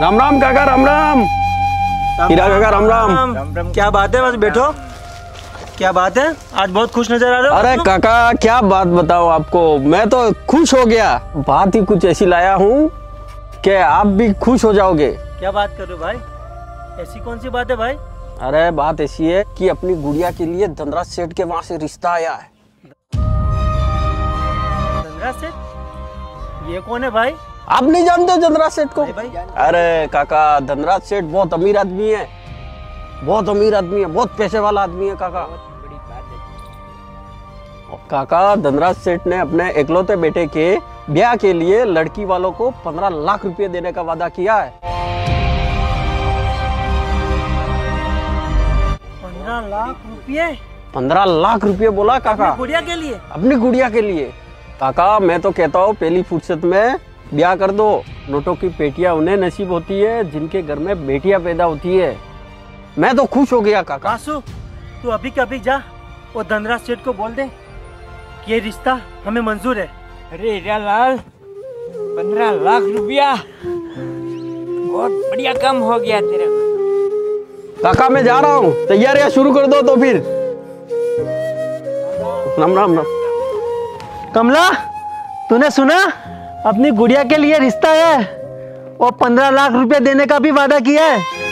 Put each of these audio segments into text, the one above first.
राम राम काका राम राम। हीरा काका राम राम। क्या बात है बस बैठो। क्या बात है? आज बहुत खुश नज़र आ रहे हो अरे काका क्या बात बताओ आपको। मैं तो खुश हो गया। बात ही कुछ ऐसी लाया हूँ कि आप भी खुश हो जाओगे। क्या बात कर रहे हो भाई? ऐसी कौन सी बात है भाई? अरे बात ऐसी है कि अपनी गुड़िया के लिए धनराज सेठ के वहाँ से रिश्ता आया है। धनराज से ये कौन है भाई? आप नहीं जानते धनराज सेठ को? अरे काका धनराज सेठ बहुत अमीर आदमी है। बहुत अमीर आदमी है बहुत पैसे वाला आदमी है काका। काका धनराज सेठ ने अपने इकलौते बेटे के ब्याह के लिए लड़की वालों को पंद्रह लाख रुपए देने का वादा किया है। पंद्रह लाख रुपये? पंद्रह लाख रुपए बोला काका। गुड़िया के लिए? अपनी गुड़िया के लिए। काका मैं तो कहता हूँ पहली फुर्सत में ब्याह कर दो। नोटों की पेटियाँ उन्हें नसीब होती है जिनके घर में बेटियाँ पैदा होती है। मैं तो खुश हो गया काका। कासू तू अभी के अभी जा और धनराज सेठ को बोल दे कि ये रिश्ता हमें मंजूर है। अरे हीरालाल पंद्रह लाख रुपया। बहुत बढ़िया कम हो गया तेरा। काका मैं जा रहा हूँ। तैयारियाँ शुरू कर दो तो फिर। राम राम राम कमला तूने सुना? अपनी गुड़िया के लिए रिश्ता है। और पंद्रह लाख रुपया देने का भी वादा किया है।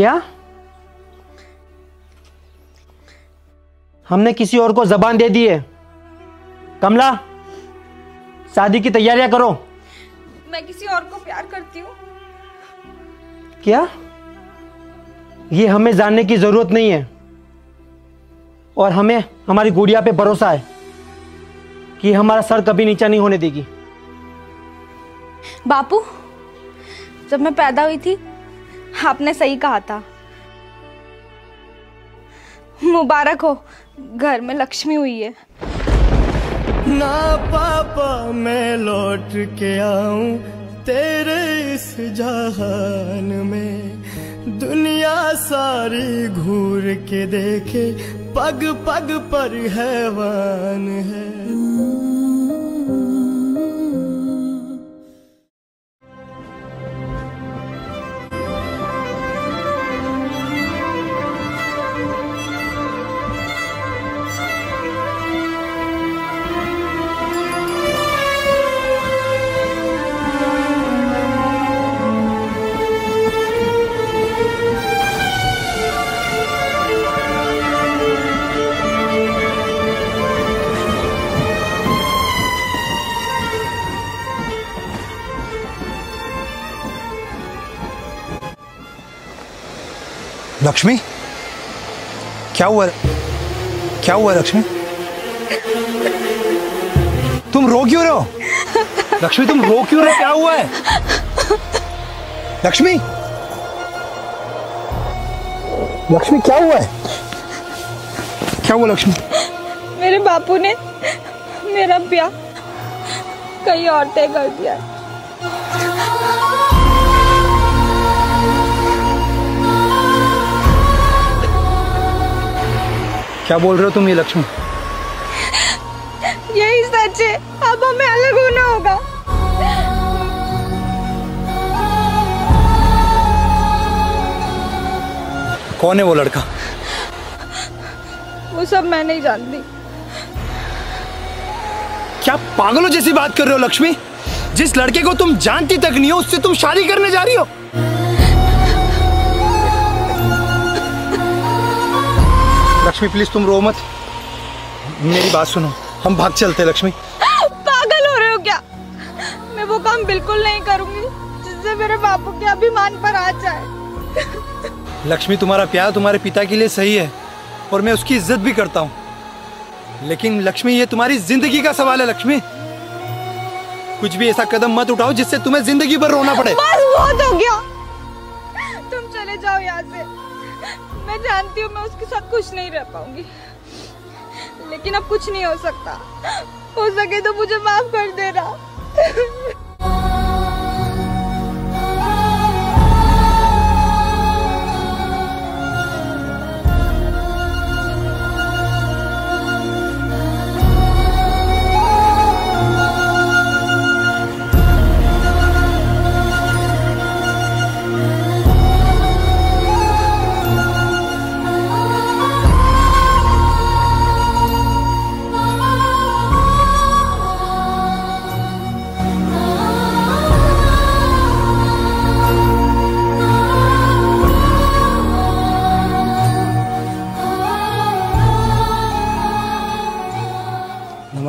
क्या? हमने किसी और को जबान दे दी है। कमला शादी की तैयारियाँ करो। मैं किसी और को प्यार करती हूँ। क्या? ये हमें जानने की ज़रूरत नहीं है। और हमें हमारी गुड़िया पे भरोसा है कि हमारा सर कभी नीचा नहीं होने देगी। बापू जब मैं पैदा हुई थी आपने सही कहा था। मुबारक हो, घर में लक्ष्मी हुई है। ना पापा मैं लौट के आऊँ तेरे इस जहान में। दुनिया सारी घूर के देखे, पग पग पर हैवान है। लक्ष्मी? क्या हुआ क्या हुआ लक्ष्मी? तुम रो क्यों रहे हो? लक्ष्मी, तुम रो क्यों रहे? हो क्या हुआ है? लक्ष्मी? लक्ष्मी, क्या हुआ है? क्या हुआ लक्ष्मी? मेरे बापू ने मेरा ब्याह कई और तय कर दिया क्या बोल रहे हो तुम ये लक्ष्मी? यही सच है। अब हमें अलग होना होगा। कौन है वो लड़का? वो सब मैं नहीं जानती। क्या पागलों जैसी बात कर रहे हो लक्ष्मी? जिस लड़के को तुम जानती तक नहीं हो उससे तुम शादी करने जा रही हो। लक्ष्मी प्लीज़ तुम रो मत। मेरी बात सुनो हम भाग चलते लक्ष्मी। पागल हो रहे हो क्या? मैं वो काम बिल्कुल नहीं करूँगी जिससे मेरे बापू के अभिमान पर आ जाए। लक्ष्मी तुम्हारा प्यार तुम्हारे पिता के लिए सही है और मैं उसकी इज़्ज़त भी करता हूँ। लेकिन लक्ष्मी ये तुम्हारी ज़िंदगी का सवाल है लक्ष्मी। कुछ भी ऐसा कदम मत उठाओ जिससे तुम्हें ज़िंदगी भर रोना पड़े। बस बहुत हो गया। तुम चले जाओ यहाँ से। मैं जानती हूँ, मैं उसके साथ खुश नहीं रह पाऊँगी। लेकिन अब कुछ नहीं हो सकता। हो सके तो मुझे माफ़ कर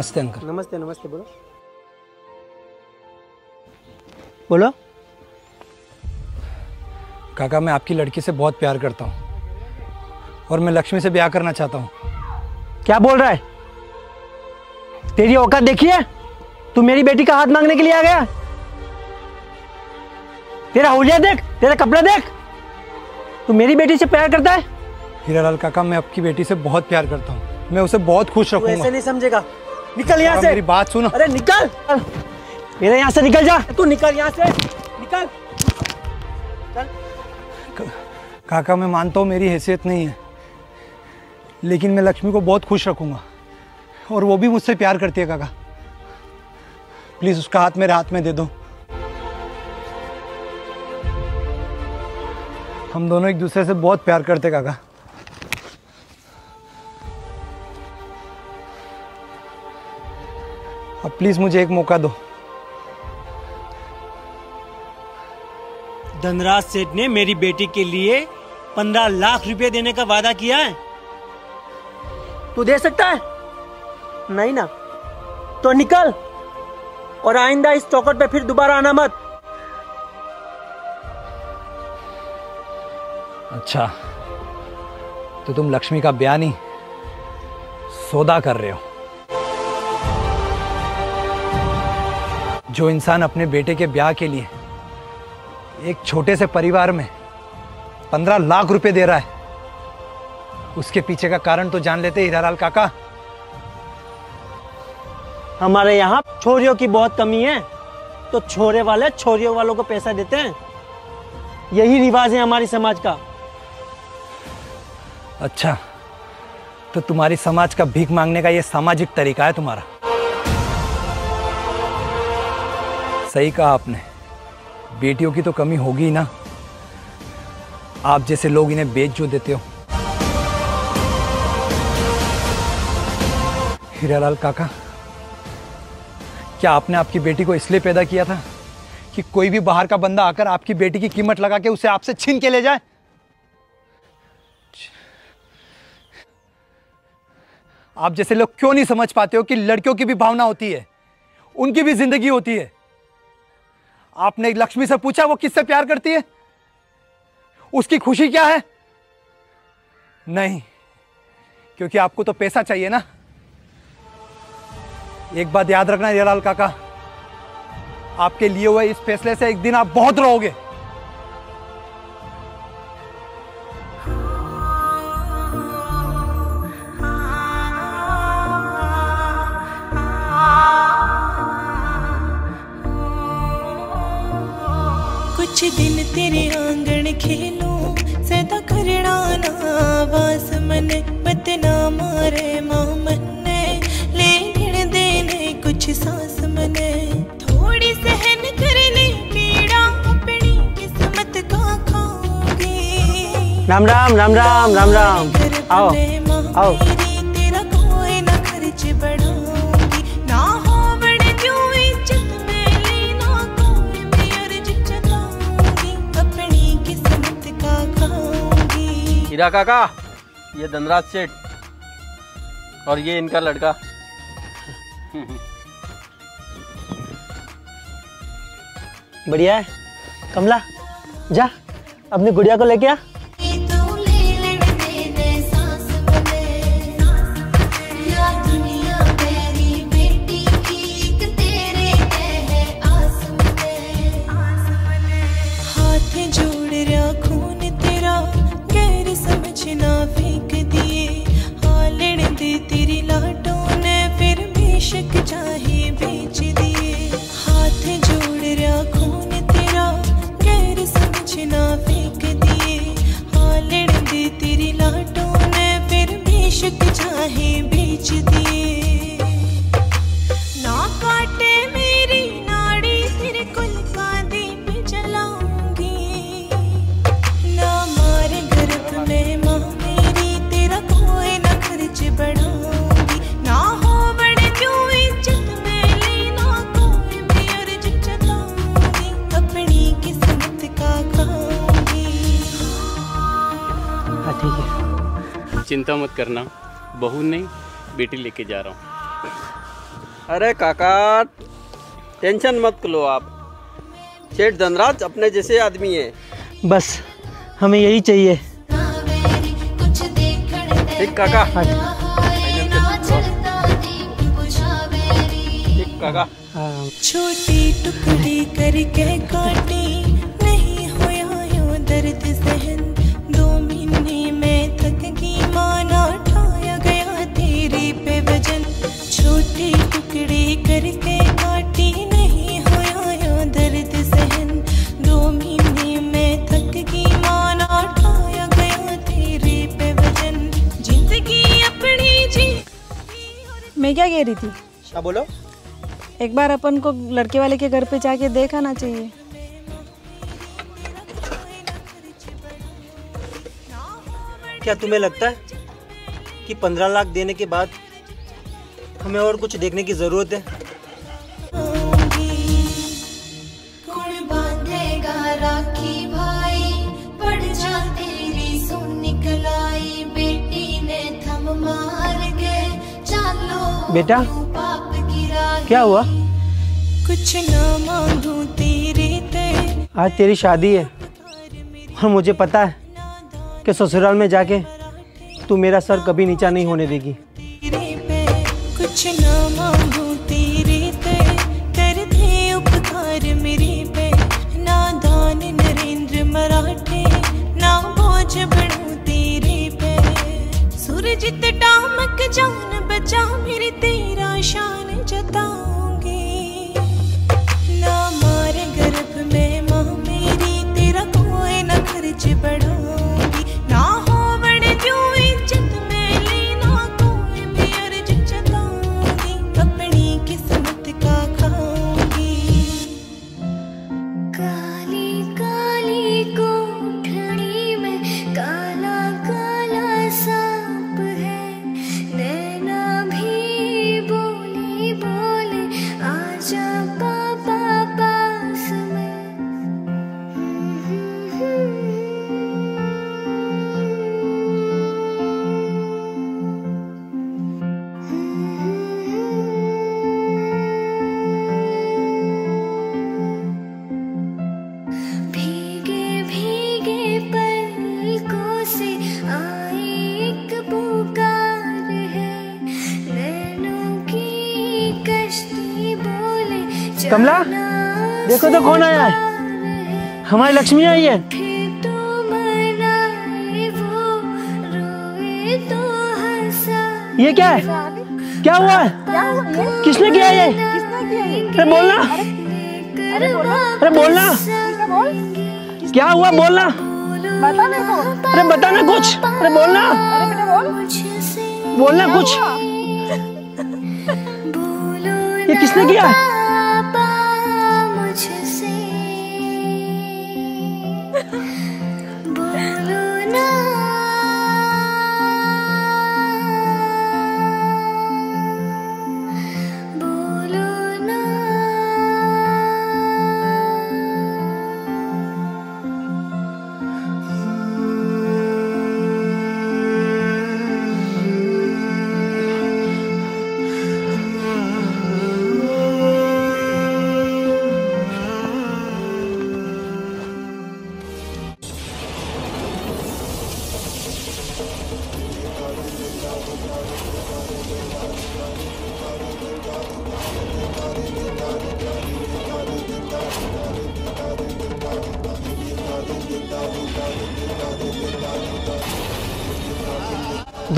नमस्ते अंकल। नमस्ते नमस्ते बोलो। बोलो। काका मैं आपकी लड़की से बहुत प्यार करता हूँ और मैं लक्ष्मी से ब्याह करना चाहता हूँ। क्या बोल रहा है? तेरी औकात देखिए तू मेरी बेटी का हाथ मांगने के लिए आ गया? तेरा हुलिया देख तेरा कपड़ा देख। तू मेरी बेटी से प्यार करता है? हीरालाल काका मैं आपकी बेटी से बहुत प्यार करता हूँ। मैं उसे बहुत खुश रखूँगा। ऐसे नहीं समझेगा। निकल यहाँ काका, से। मेरी बात सुनो। अरे निकल। मेरे यहाँ से निकल जा। तू निकल यहाँ से। निकल। काका मैं मानता हूँ मेरी हैसियत नहीं है लेकिन मैं लक्ष्मी को बहुत खुश रखूँगा और वो भी मुझसे प्यार करती है काका। प्लीज़ उसका हाथ मेरे हाथ में दे दो। हम दोनों एक दूसरे से बहुत प्यार करते हैं, काका। अब प्लीज़ मुझे एक मौका दो। धनराज सेठ ने मेरी बेटी के लिए पंद्रह लाख रुपए देने का वादा किया है। तू दे सकता है? नहीं ना। तो निकल और आइंदा इस चौकट पे फिर दोबारा आना मत। अच्छा तो तुम लक्ष्मी का ब्याह नहीं सौदा कर रहे हो। जो इंसान अपने बेटे के ब्याह के लिए एक छोटे से परिवार में पंद्रह लाख रुपए दे रहा है उसके पीछे का कारण तो जान लेते हीरालाल काका। हमारे यहाँ छोरियों की बहुत कमी है तो छोरे वाले छोरियों वालों को पैसा देते हैं। यही रिवाज है हमारी समाज का। अच्छा तो तुम्हारी समाज का भीख मांगने का ये सामाजिक तरीका है तुम्हारा? सही कहा आपने। बेटियों की तो कमी होगी ही ना। आप जैसे लोग इन्हें बेच जो देते हो। हीरालाल काका, क्या आपने आपकी बेटी को इसलिए पैदा किया था कि कोई भी बाहर का बंदा आकर आपकी बेटी की कीमत लगा के उसे आपसे छीन के ले जाए? आप जैसे लोग क्यों नहीं समझ पाते हो कि लड़कियों की भी भावना होती है, उनकी भी ज़िंदगी होती है आपने लक्ष्मी से पूछा वो किससे प्यार करती है? उसकी खुशी क्या है? नहीं, क्योंकि आपको तो पैसा चाहिए ना। एक बात याद रखना जयलाल काका, आपके लिए हुए इस फैसले से एक दिन आप बहुत रहोगे कुछ दिन तेरे आँगन खेलो। सदा करना ना वास मन मत ना मारे मामन ले भिड़ देने कुछ सांस मन। थोड़ी सहन करने पीड़ा अपनी किस्मत का खाऊँगी। राम राम राम राम राम राम। आओ आओ। हीरा काका, ये धनराज सेठ और ये इनका लड़का। बढ़िया है। कमला, जा, अपनी गुड़िया को लेके आ। मत करना बहू नहीं बेटी लेके जा रहा हूँ। अरे काका टेंशन मत लो आप। सेठ धनराज अपने जैसे आदमी है। बस हमें यही चाहिए। ठीक काका। हाँ ठीक काका। हाँ छोटी टुकड़ी करके काटी नहीं होया दर्द सहन। छोटी टुकड़ी करके काटी नहीं होया यो दर्द सहन। दो महीने में थक गई माना उठाया गया तेरे पे वज़न। ज़िंदगी अपनी जी। मैं क्या कह रही थी? हाँ बोलो। एक बार अपन को लड़के वाले के घर पे जाके देख आना चाहिए। क्या तुम्हें लगता है कि पंद्रह लाख देने के बाद हमें और कुछ देखने की ज़रूरत है। कौन बांधेगा राखी भाई? पड़ जा तेरी सुन निकल आई बेटी ने थम मार के चालो बेटा क्या हुआ? कुछ ना मांगू तेरे ते। आज तेरी शादी है और मुझे पता है कि ससुराल में जाके तू मेरा सर कभी नीचा नहीं होने देगी। कुछ ना मांगू तेरे ते कर दे उपकार मेरे पे। नादान नरेंद्र मराठे, ना बोझ बनू तेरे पे। सूरज टामक जान बचा मेरी तेरा शान जताऊँगी। ना मारे गर्भ में माँ मेरी, तेरा कोई ना खर्च बढ़ाऊँगी कमला देखो तो कौन आया है। हमारी लक्ष्मी आई है। तो तो ये क्या है? क्या हुआ है? किसने किया ये? अरे बोलना। अरे बोलना। क्या हुआ? बोलना। अरे बताना कुछ। अरे बोलना। बोलना कुछ। ये किसने किया? है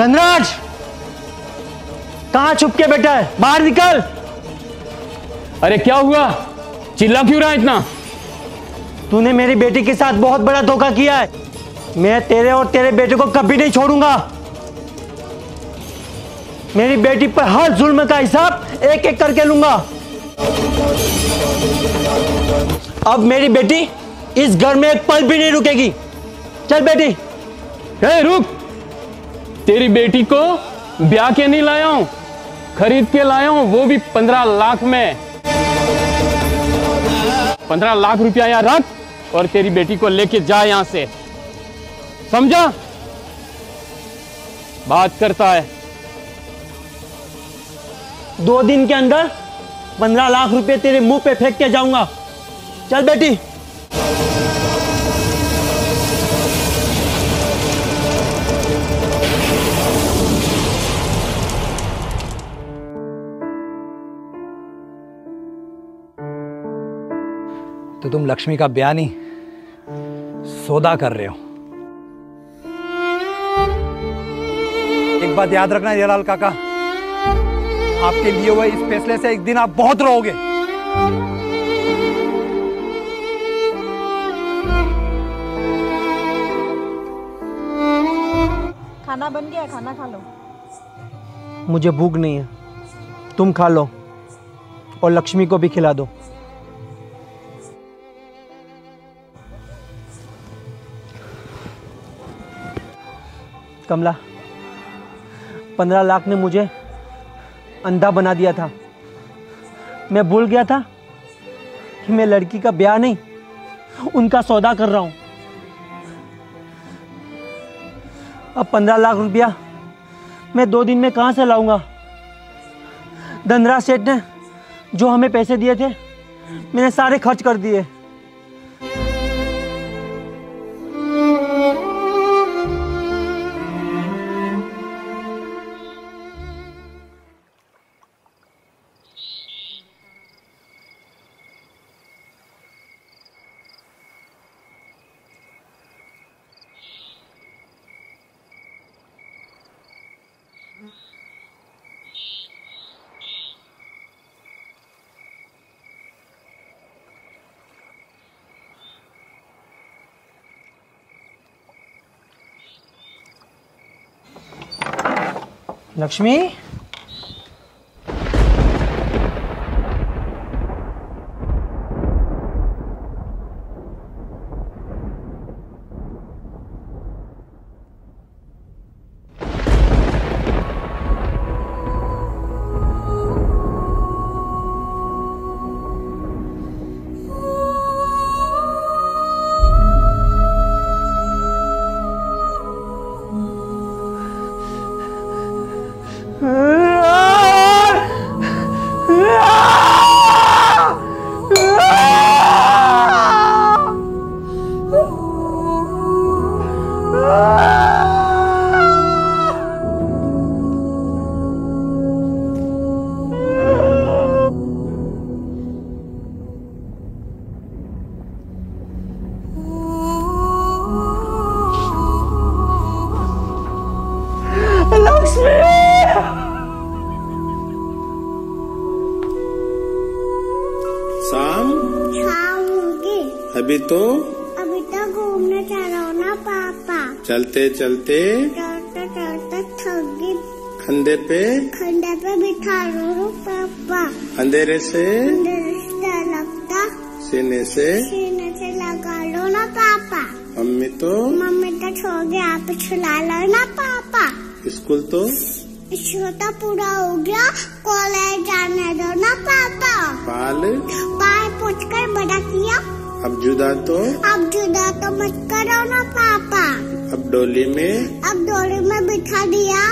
धनराज! कहाँ छुप के बैठा है? बाहर निकल! अरे क्या हुआ? चिल्ला क्यों रहा इतना? तूने मेरी बेटी के साथ बहुत बड़ा धोखा किया है। मैं तेरे और तेरे बेटे को कभी नहीं छोड़ूँगा। मेरी बेटी पर हर जुल्म का हिसाब एक एक करके लूँगा। अब मेरी बेटी इस घर में एक पल भी नहीं रुकेगी। चल बेटी। रुक! तेरी बेटी को ब्याह के नहीं लाया हूँ, खरीद के लाया हूँ, वो भी पंद्रह लाख में। पंद्रह लाख रुपया यहाँ रख और तेरी बेटी को लेके जा यहाँ से। समझा? बात करता है। दो दिन के अंदर पंद्रह लाख रुपए तेरे मुँह पे फेंक के जाऊँगा। चल बेटी। तो तुम लक्ष्मी का ब्याह नहीं सौदा कर रहे हो। एक बात याद रखना जयलाल काका। आपके लिए हुए इस फैसले से एक दिन आप बहुत रोगे खाना बन गया खाना खा लो। मुझे भूख नहीं है। तुम खा लो और लक्ष्मी को भी खिला दो। कमला, पंद्रह लाख ने मुझे अंधा बना दिया था। मैं भूल गया था कि मैं लड़की का ब्याह नहीं, उनका सौदा कर रहा हूँ। अब पंद्रह लाख रुपया मैं दो दिन में कहाँ से लाऊँगा? धनराज सेठ ने जो हमें पैसे दिए थे, मैंने सारे खर्च कर दिए। लक्ष्मी? अभी तो अभी तो घूमने हूँ ना पापा। चलते चलते चलते थक पे खंडे पे बिठा हूँ पापा। अंधेरे से रिश्ता लगता। सीने से सीने से लगा लो ना पापा। मम्मी तो मम्मी तो छोड़ गया आप छुला लो ना पापा। स्कूल तो छोटा पूरा हो गया कॉलेज जाने दो ना पापा। पाल पाए पूछ कर बड़ा किया। अब जुदा तो? अब जुदा तो मत करो ना पापा। अब डोली में? अब डोली में बिठा दिया।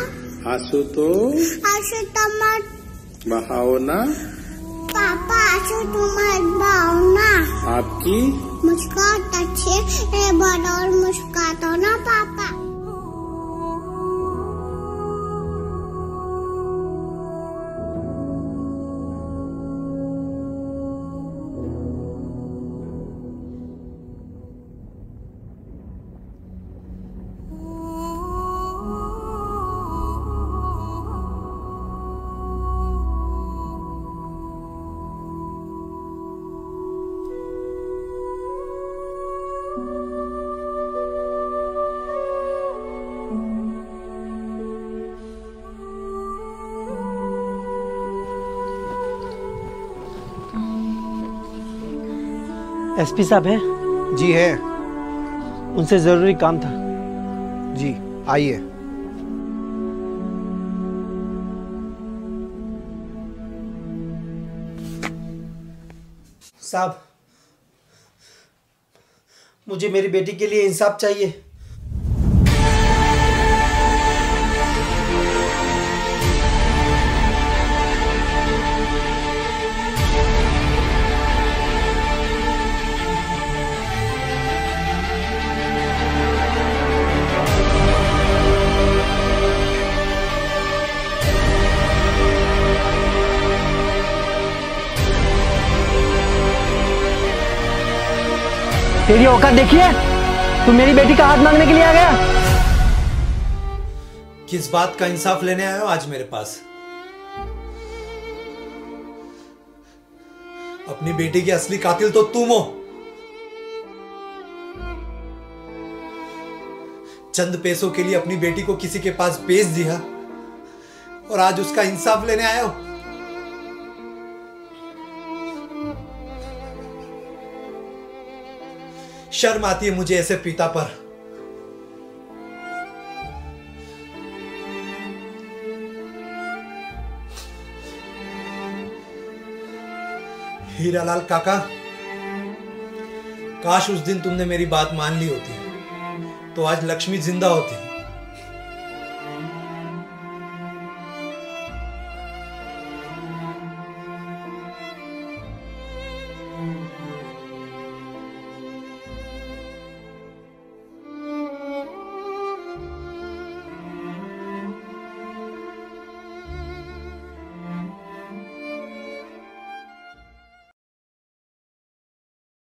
आँसू तो? आँसू तो मत बहाओ ना। पापा आँसू तो मत बहाओ ना। आपकी? मुस्कान अच्छे बड़ा और मुस्कान तो ना पापा। एसपी साहब हैं? जी है। उनसे ज़रूरी काम था। जी आइए। साहब मुझे मेरी बेटी के लिए इंसाफ चाहिए। तेरी औकात देखिए तू मेरी बेटी का हाथ मांगने के लिए आ गया? किस बात का इंसाफ लेने आए हो आज मेरे पास? अपनी बेटी की असली कातिल तो तुम हो। चंद पैसों के लिए अपनी बेटी को किसी के पास बेच दिया और आज उसका इंसाफ लेने आए हो? शर्म आती है मुझे ऐसे पिता पर। हीरालाल काका, काश उस दिन तुमने मेरी बात मान ली होती तो आज लक्ष्मी ज़िंदा होती।